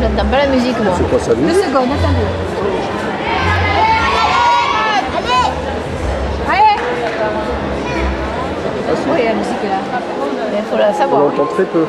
J'entends pas la musique, moi. C'est quoi ça, Deux secondes, attendez. Allez Ah, si. Oui, la musique est là. Il faut la On savoir. l'entend très peu.